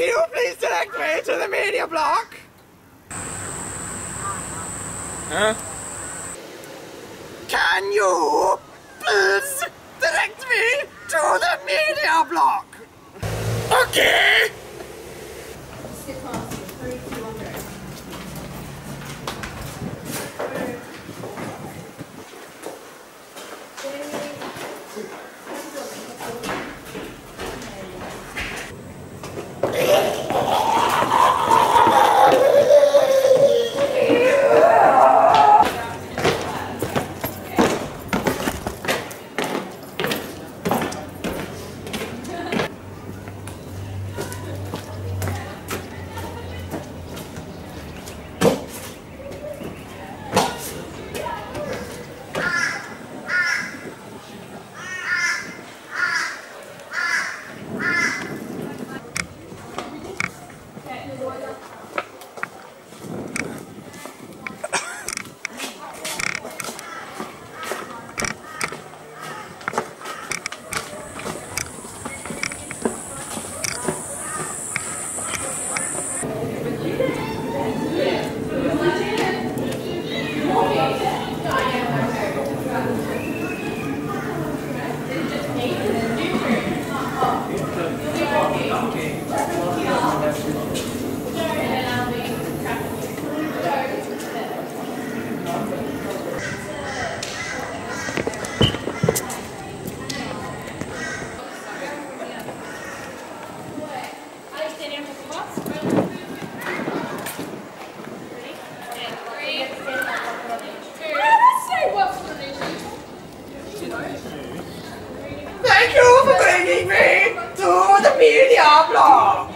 can you please direct me to the media block? Huh? Can you please direct me to the media block? Okay. Thank you for bringing me to the media block.